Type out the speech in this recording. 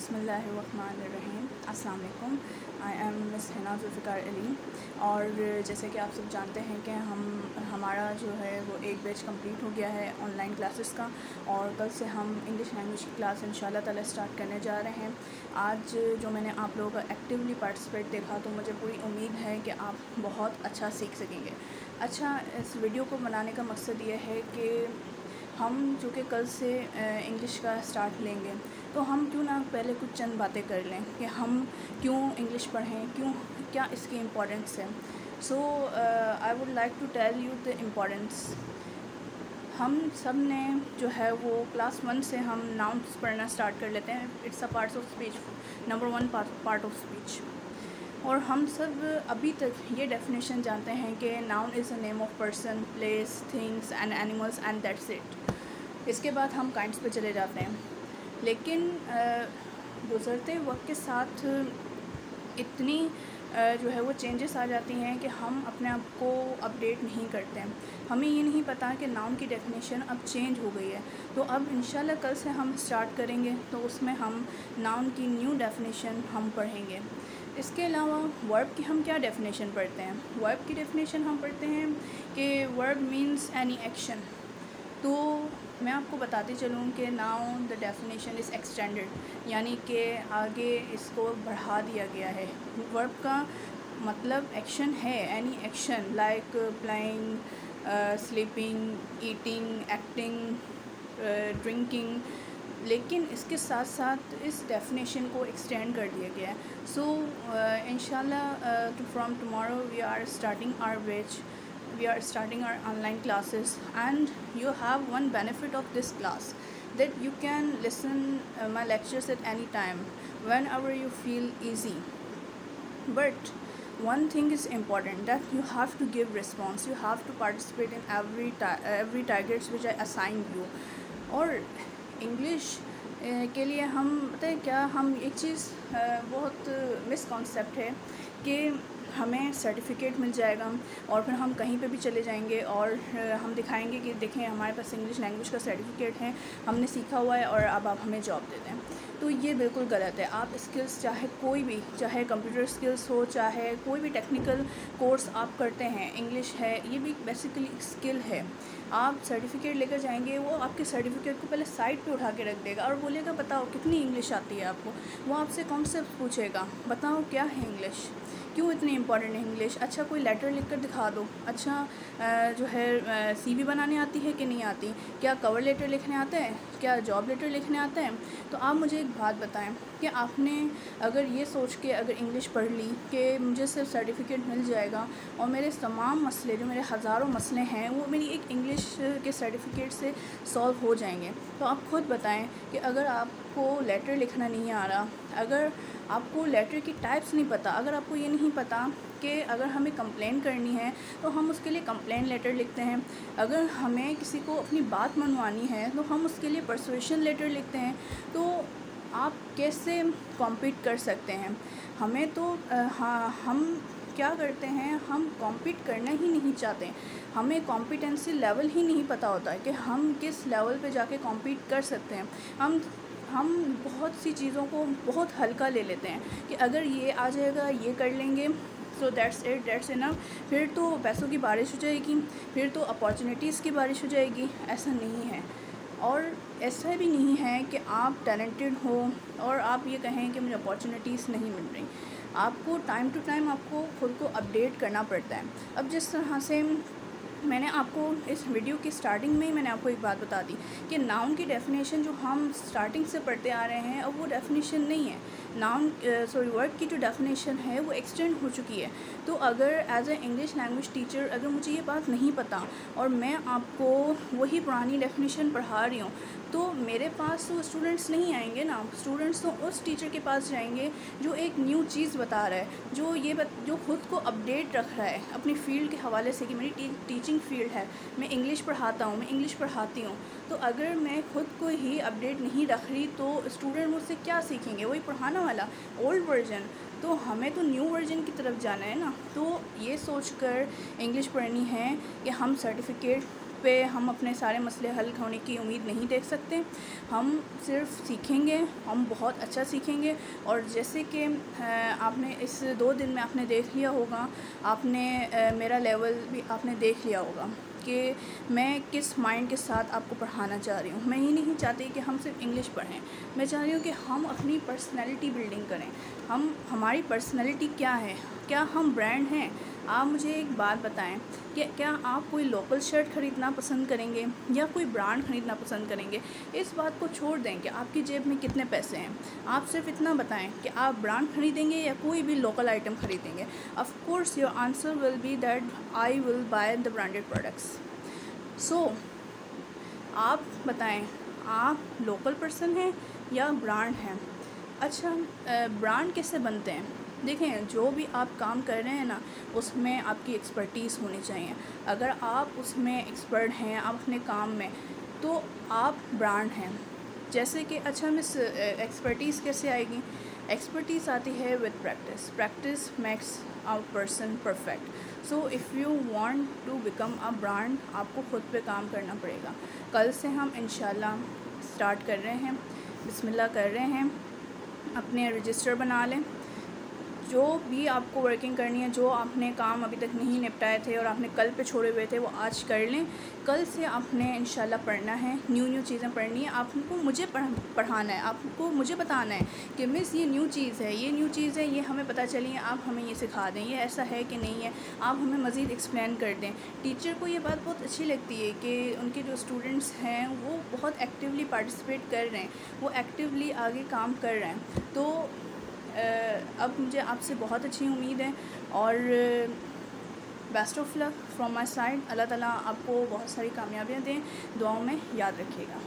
बिसमीम अस्सलाम I am Miss Hina Zulfiqar Ali और जैसे कि आप सब जानते हैं कि हम, हमारा जो है वो एक बैच कंप्लीट हो गया है ऑनलाइन क्लासेस का। और कल से हम इंग्लिश लैंग्वेज की क्लास इन ताला स्टार्ट करने जा रहे हैं। आज जो मैंने आप लोगों का एक्टिवली पार्टिसिपेट देखा तो मुझे पूरी उम्मीद है कि आप बहुत अच्छा सीख सकेंगे। अच्छा इस वीडियो को बनाने का मकसद ये है कि हम जो कि कल से इंग्लिश का स्टार्ट लेंगे तो हम क्यों ना पहले कुछ चंद बातें कर लें कि हम क्यों इंग्लिश पढ़ें, क्यों, क्या इसकी इम्पोर्टेंस है। So I would like to tell you the importance हम सबने जो है वो क्लास वन से हम नाउन्स पढ़ना स्टार्ट कर लेते हैं। It's a parts of speech number one part of speech और हम सब अभी तक ये डेफिनेशन जानते हैं कि noun is a name of person place things and animals and that's it इसके बाद हम काइंड्स पे चले जाते हैं। लेकिन गुज़रते वक्त के साथ इतनी जो है वो चेंजेस आ जाती हैं कि हम अपने आप को अपडेट नहीं करते हैं। हमें ये नहीं पता कि नाम की डेफिनेशन अब चेंज हो गई है। तो अब इन कल से हम स्टार्ट करेंगे तो उसमें हम नाउन की न्यू डेफिनेशन हम पढ़ेंगे। इसके अलावा वर्ब की हम क्या डेफिनेशन पढ़ते हैं? वर्ब की डेफिनेशन हम पढ़ते हैं कि वर्ब मीन्स एनी एक्शन तो मैं आपको बताती चलूँ कि now the definition is extended यानी कि आगे इसको बढ़ा दिया गया है। वर्ब का मतलब एक्शन है any action like playing sleeping eating acting drinking लेकिन इसके साथ साथ इस डेफिनेशन को एक्सटेंड कर दिया गया है। So in from tomorrow we are starting our batch we are starting our online classes and you have one benefit of this class that you can listen uh, my lectures at any time whenever you feel easy but one thing is important that you have to give response you have to participate in every ta every targets which i assign you और English के लिए हम पता है क्या हम एक चीज़ बहुत मिसकॉन्सेप्ट है कि हमें सर्टिफिकेट मिल जाएगा और फिर हम कहीं पे भी चले जाएँगे और हम दिखाएँगे कि देखें हमारे पास इंग्लिश लैंग्वेज का सर्टिफिकेट है, हमने सीखा हुआ है और अब आप हमें जॉब दे दें। तो ये बिल्कुल गलत है। आप स्किल्स चाहे कोई भी, चाहे कंप्यूटर स्किल्स हो, चाहे कोई भी टेक्निकल कोर्स आप करते हैं इंग्लिश है, ये भी बेसिकली स्किल है। आप सर्टिफिकेट लेकर जाएँगे, वो आपके सर्टिफिकेट को पहले साइड पे उठा के रख देगा और बोलेगा, बताओ, कितनी इंग्लिश आती है आपको? वो आपसे कॉन्सेप्ट पूछेगा, बताओ, क्या है इंग्लिश क्यों इतनी इंपॉर्टेंट है इंग्लिश अच्छा कोई लेटर लिख कर दिखा दो। अच्छा जो है सीवी बनाने आती है कि नहीं आती? क्या कवर लेटर लिखने आते हैं? क्या जॉब लेटर लिखने आते हैं? तो आप मुझे एक बात बताएँ कि आपने अगर ये सोच के अगर इंग्लिश पढ़ ली कि मुझे सिर्फ़ सर्टिफिकेट मिल जाएगा और मेरे तमाम मसले, जो मेरे हज़ारों मसले हैं, वो मेरी एक इंग्लिश के सर्टिफिकेट से सॉल्व हो जाएँगे। तो आप खुद बताएँ कि अगर आपको लेटर लिखना नहीं आ रहा। अगर आपको लेटर की टाइप्स नहीं पता, अगर आपको ये नहीं पता कि अगर हमें कंप्लेन करनी है तो हम उसके लिए कंप्लेन लेटर लिखते हैं। अगर हमें किसी को अपनी बात मनवानी है तो हम उसके लिए परसुएशन लेटर लिखते हैं। तो आप कैसे कॉम्पीट कर सकते हैं? हमें तो हाँ हम क्या करते हैं, हम कॉम्पीट करना ही नहीं चाहते। हमें कॉम्पिटेंसी लेवल ही नहीं पता होता है कि हम किस लेवल पे जाके कॉम्पीट कर सकते हैं। हम हम बहुत सी चीज़ों को बहुत हल्का ले लेते हैं कि अगर ये आ जाएगा, ये कर लेंगे so that's it that's enough फिर तो पैसों की बारिश हो जाएगी, फिर तो अपॉर्चुनिटीज़ की बारिश हो जाएगी, ऐसा नहीं है। और ऐसा भी नहीं है कि आप टैलेंटेड हो और आप ये कहें कि मुझे अपॉर्चुनिटीज़ नहीं मिल रही। आपको टाइम टू टाइम आपको खुद को अपडेट करना पड़ता है। अब जिस तरह से मैंने आपको इस वीडियो की स्टार्टिंग में ही मैंने आपको एक बात बता दी कि नाउन की डेफिनेशन जो हम स्टार्टिंग से पढ़ते आ रहे हैं अब वो डेफिनेशन नहीं है। नाउन सॉरी वर्ड की जो डेफिनेशन है वो एक्सटेंड हो चुकी है। तो अगर as a English language teacher अगर मुझे ये बात नहीं पता और मैं आपको वही पुरानी डेफिनेशन पढ़ा रही हूँ तो मेरे पास तो स्टूडेंट्स नहीं आएँगे ना। स्टूडेंट्स तो उस टीचर के पास जाएँगे जो एक न्यू चीज़ बता रहा है जो ये बत, जो खुद को अपडेट रख रहा है अपनी फ़ील्ड के हवाले से कि मेरी टी, टीचिंग फ़ील्ड है। मैं इंग्लिश पढ़ाता हूँ, मैं इंग्लिश पढ़ाती हूँ। तो अगर मैं खुद को ही अपडेट नहीं रख रही तो स्टूडेंट मुझसे क्या सीखेंगे? वही पढ़ाना वाला ओल्ड वर्जन तो हमें तो न्यू वर्जन की तरफ़ जाना है ना। तो ये सोच कर इंग्लिश पढ़नी है कि हम सर्टिफिकेट पे हम अपने सारे मसले हल होने की उम्मीद नहीं देख सकते। हम सिर्फ़ सीखेंगे, हम बहुत अच्छा सीखेंगे और जैसे कि आपने इस दो दिन में आपने देख लिया होगा, आपने मेरा लेवल भी आपने देख लिया होगा कि मैं किस माइंड के साथ आपको पढ़ाना चाह रही हूँ। मैं ये नहीं चाहती कि हम सिर्फ़ इंग्लिश पढ़ें। मैं चाह रही हूँ कि हम अपनी पर्सनैलिटी बिल्डिंग करें। हम, हमारी पर्सनैलिटी क्या है? क्या हम ब्रांड हैं? आप मुझे एक बात बताएँ कि क्या आप कोई लोकल शर्ट ख़रीदना पसंद करेंगे या कोई ब्रांड ख़रीदना पसंद करेंगे? इस बात को छोड़ दें कि आपकी जेब में कितने पैसे हैं। आप सिर्फ़ इतना बताएँ कि आप ब्रांड ख़रीदेंगे या कोई भी लोकल आइटम ख़रीदेंगे। Of course your answer will be that I will buy the branded products so आप बताएँ, आप लोकल पर्सन हैं या ब्रांड हैं? अच्छा ब्रांड कैसे बनते हैं? देखें, जो भी आप काम कर रहे हैं ना, उसमें आपकी एक्सपर्टीज़ होनी चाहिए। अगर आप उसमें एक्सपर्ट हैं, आप अपने काम में तो आप ब्रांड हैं। जैसे कि अच्छा मिस एक्सपर्टीज़ कैसे आएगी? एक्सपर्टीज़ आती है with practice practice makes a person perfect so if you want to become a brand आपको ख़ुद पे काम करना पड़ेगा। कल से हम इन स्टार्ट कर रहे हैं। बिस्मिल्लाह कर रहे हैं। अपने रजिस्टर बना लें। जो भी आपको वर्किंग करनी है जो आपने काम अभी तक नहीं निपटाए थे और आपने कल पे छोड़े हुए थे वो आज कर लें। कल से आपने इन पढ़ना है न्यू न्यू चीज़ें पढ़नी है। आपको मुझे पढ़, पढ़ाना है आपको मुझे बताना है कि मिस ये न्यू चीज़ है ये न्यू चीज़ है ये हमें पता चली है आप हमें ये सिखा दें ये ऐसा है कि नहीं है आप हमें मज़ीद एक्सप्लेन कर दें। टीचर को ये बात बहुत अच्छी लगती है कि उनके जो स्टूडेंट्स हैं वो बहुत एक्टिवली पार्टिसिपेट कर रहे हैं वो एक्टिवली आगे काम कर रहे हैं। तो अब मुझे आपसे बहुत अच्छी उम्मीद है और best of luck from my side अल्लाह ताला आपको बहुत सारी कामयाबियाँ दें। दुआओं में याद रखिएगा।